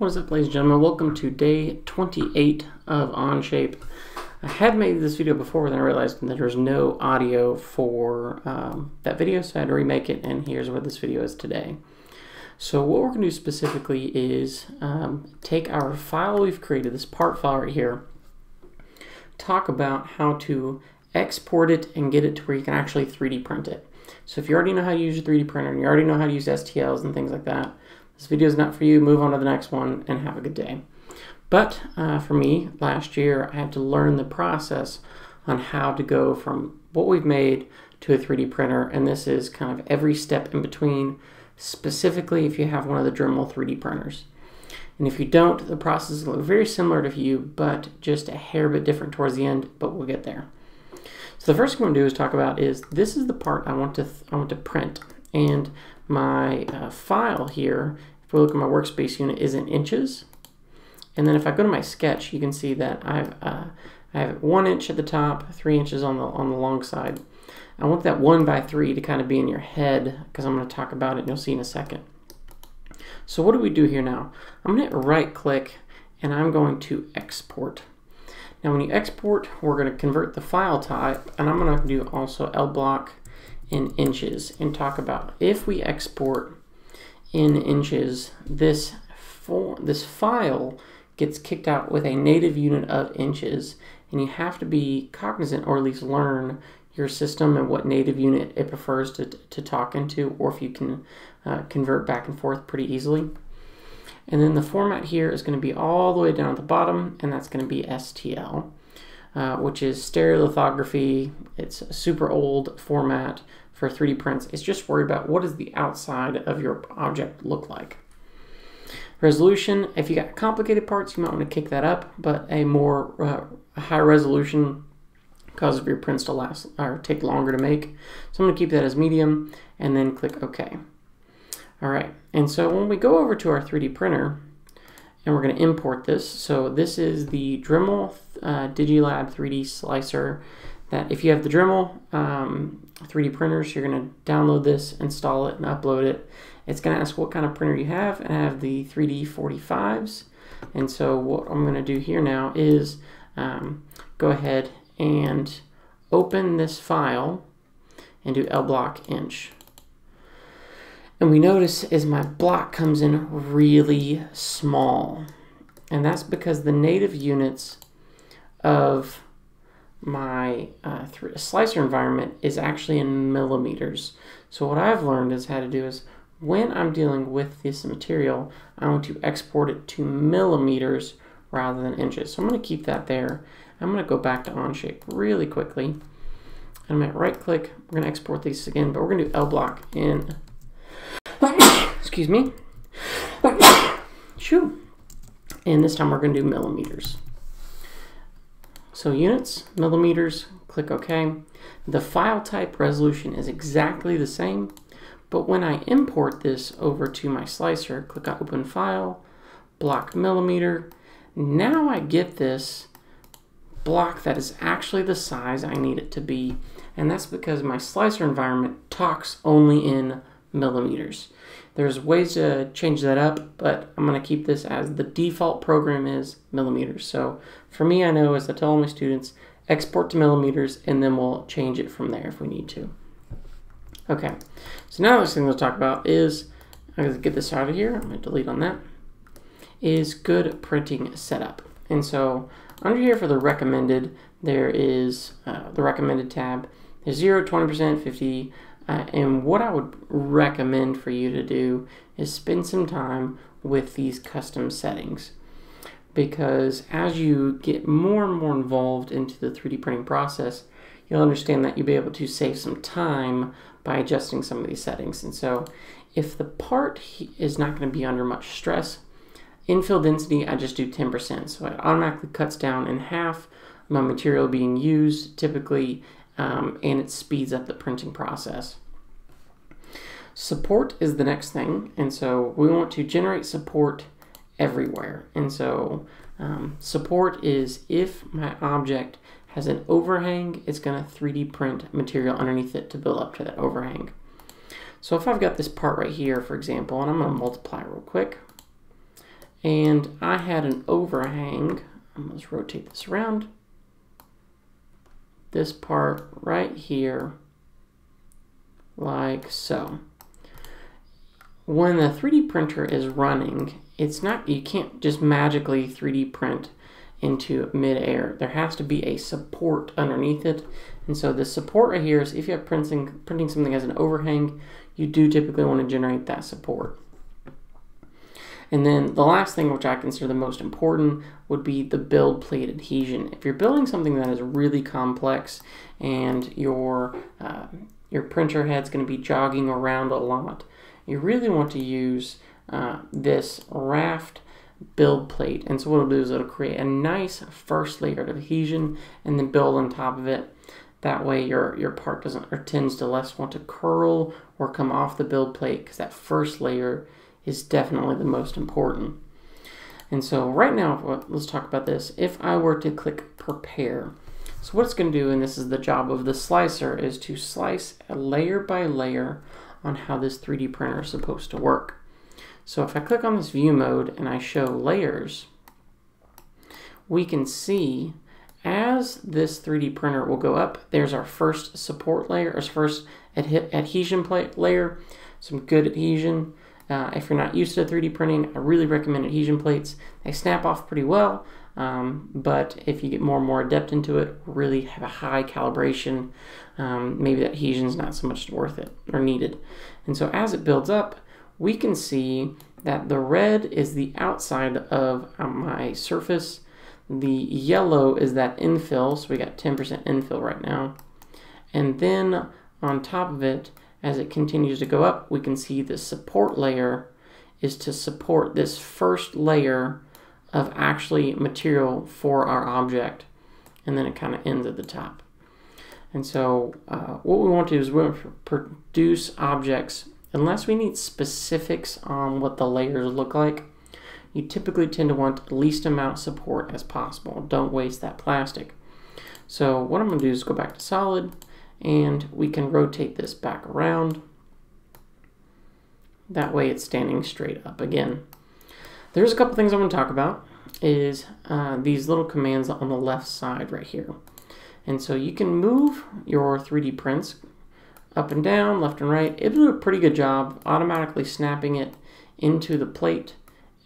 What is up, ladies and gentlemen? Welcome to day 28 of Onshape. I had made this video before, then I realized that there was no audio for um, that video, so I had to remake it, and here's what this video is today. So what we're going to do specifically is um, take our file we've created, this part file right here, talk about how to export it and get it to where you can actually 3D print it. So if you already know how to use your 3D printer and you already know how to use STLs and things like that, this video is not for you. Move on to the next one and have a good day. But uh, for me, last year, I had to learn the process on how to go from what we've made to a 3D printer. And this is kind of every step in between, specifically if you have one of the Dremel 3D printers. And if you don't, the process will look very similar to you, but just a hair bit different towards the end, but we'll get there. So the first thing I'm to do is talk about is this is the part I want to I want to print, and my uh, file here if we look at my workspace unit, is in inches. And then if I go to my sketch, you can see that I've uh, I have one inch at the top, three inches on the on the long side. I want that one by three to kind of be in your head because I'm going to talk about it and you'll see in a second. So what do we do here now? I'm going to right click and I'm going to export. Now when you export, we're going to convert the file type and I'm going to do also L block in inches and talk about if we export in inches, this, this file gets kicked out with a native unit of inches, and you have to be cognizant or at least learn your system and what native unit it prefers to, to talk into, or if you can uh, convert back and forth pretty easily. And then the format here is going to be all the way down at the bottom, and that's going to be STL, uh, which is stereolithography. It's a super old format for 3D prints It's just worry about what does the outside of your object look like. Resolution, if you got complicated parts, you might want to kick that up, but a more uh, high resolution causes your prints to last or take longer to make. So I'm going to keep that as medium and then click OK. All right, and so when we go over to our 3D printer, and we're going to import this. So this is the Dremel uh, Digilab 3D slicer that if you have the Dremel um, 3D printers, you're going to download this, install it, and upload it. It's going to ask what kind of printer you have, I have the 3D 45s. And so what I'm going to do here now is um, go ahead and open this file and do L block inch. And we notice is my block comes in really small. And that's because the native units of my uh, slicer environment is actually in millimeters. So what I've learned is how to do is when I'm dealing with this material, I want to export it to millimeters rather than inches. So I'm going to keep that there. I'm going to go back to Onshape really quickly. I'm going to right click. We're going to export these again, but we're going to do L block in, excuse me. Shoo. And this time we're going to do millimeters. So units, millimeters, click OK. The file type resolution is exactly the same, but when I import this over to my slicer, click Open File, block millimeter, now I get this block that is actually the size I need it to be, and that's because my slicer environment talks only in millimeters. There's ways to change that up, but I'm going to keep this as the default program is millimeters. So for me, I know as I tell my students, export to millimeters, and then we'll change it from there if we need to. Okay, so now the next thing we'll talk about is, I'm going to get this out of here, I'm going to delete on that, is good printing setup. And so under here for the recommended, there is uh, the recommended tab. There's 0, 20%, 50, uh, and what I would recommend for you to do is spend some time with these custom settings because as you get more and more involved into the 3D printing process, you'll understand that you'll be able to save some time by adjusting some of these settings. And so if the part is not going to be under much stress, infill density, I just do 10%. So it automatically cuts down in half my material being used typically um, and it speeds up the printing process. Support is the next thing, and so we want to generate support everywhere. And so um, support is if my object has an overhang, it's going to 3D print material underneath it to build up to that overhang. So if I've got this part right here, for example, and I'm going to multiply real quick, and I had an overhang. Let's rotate this around. This part right here, like so. When the 3D printer is running, it's not, you can't just magically 3D print into midair. There has to be a support underneath it. And so the support right here is if you have printing, printing something as an overhang, you do typically want to generate that support. And then the last thing, which I consider the most important, would be the build plate adhesion. If you're building something that is really complex and your, uh, your printer head's going to be jogging around a lot, you really want to use uh, this raft build plate. And so what it'll do is it'll create a nice first layer of adhesion and then build on top of it. That way your, your part doesn't or tends to less want to curl or come off the build plate because that first layer is definitely the most important. And so right now, uh, let's talk about this. If I were to click prepare, so what it's going to do, and this is the job of the slicer, is to slice layer by layer on how this 3D printer is supposed to work. So if I click on this view mode and I show layers, we can see as this 3D printer will go up, there's our first support layer, our first adhesion layer, some good adhesion. Uh, if you're not used to 3D printing, I really recommend adhesion plates. They snap off pretty well, um, but if you get more and more adept into it, really have a high calibration, um, maybe that adhesion is not so much worth it or needed. And so as it builds up, we can see that the red is the outside of my surface. The yellow is that infill, so we got 10% infill right now. And then on top of it, as it continues to go up, we can see the support layer is to support this first layer of actually material for our object. And then it kind of ends at the top. And so uh, what we want to do is we want to produce objects, unless we need specifics on what the layers look like, you typically tend to want least amount support as possible. Don't waste that plastic. So what I'm going to do is go back to solid, and we can rotate this back around. That way it's standing straight up again. There's a couple things I want to talk about is uh, these little commands on the left side right here. And so you can move your 3D prints up and down, left and right. It'll do a pretty good job automatically snapping it into the plate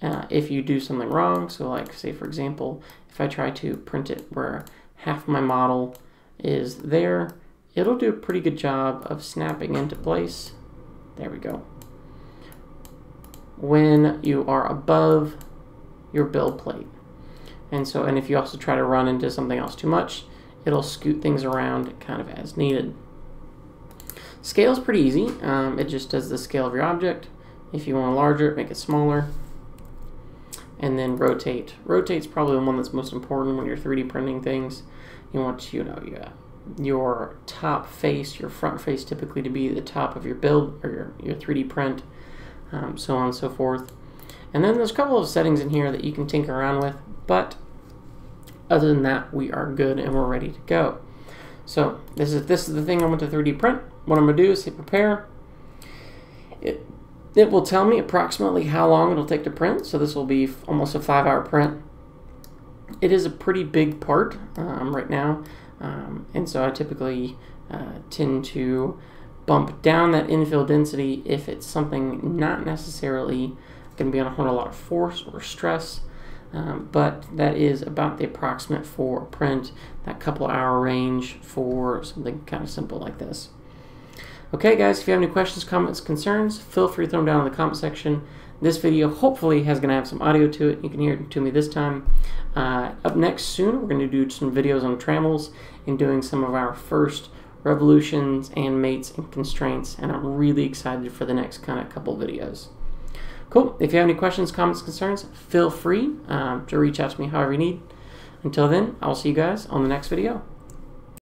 uh, if you do something wrong. So like say for example, if I try to print it where half my model is there, it'll do a pretty good job of snapping into place. There we go. When you are above your build plate. And so, and if you also try to run into something else too much, it'll scoot things around kind of as needed. Scale is pretty easy. Um, it just does the scale of your object. If you want to larger make it smaller. And then rotate. Rotate's probably the one that's most important when you're 3D printing things. You want, you know, yeah, your top face, your front face typically to be the top of your build or your, your 3D print, um, so on and so forth. And then there's a couple of settings in here that you can tinker around with, but other than that, we are good and we're ready to go. So this is this is the thing I want to 3D print. What I'm gonna do is hit prepare. It it will tell me approximately how long it'll take to print. So this will be almost a five hour print. It is a pretty big part um, right now. Um, and so I typically uh, tend to bump down that infill density if it's something not necessarily going to be on a whole lot of force or stress. Um, but that is about the approximate for print, that couple hour range for something kind of simple like this. Okay guys, if you have any questions, comments, concerns, feel free to throw them down in the comment section. This video hopefully has going to have some audio to it. You can hear it to me this time. Uh, up next soon, we're going to do some videos on trammels and doing some of our first revolutions and mates and constraints. And I'm really excited for the next kind of couple videos. Cool. If you have any questions, comments, concerns, feel free um, to reach out to me however you need. Until then, I'll see you guys on the next video.